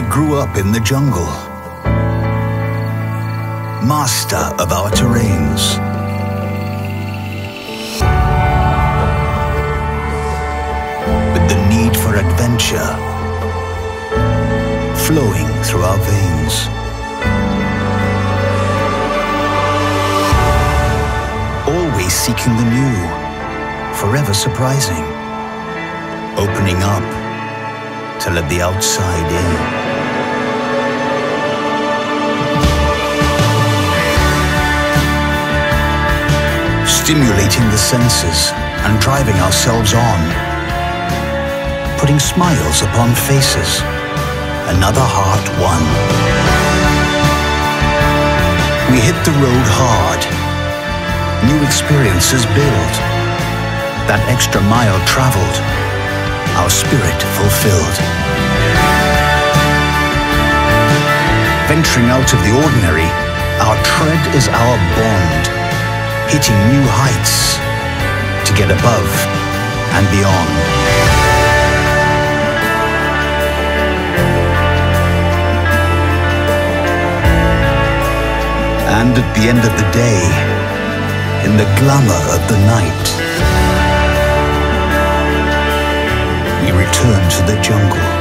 grew up in the jungle, master of our terrains. With the need for adventure flowing through our veins. Always seeking the new, forever surprising, opening up to let the outside in. Stimulating the senses and driving ourselves on. Putting smiles upon faces, another heart won. We hit the road hard, new experiences build. That extra mile traveled, our spirit fulfilled. Venturing out of the ordinary, our tread is our bond, hitting new heights to get above and beyond. And at the end of the day, in the glamour of the night, we return to the jungle.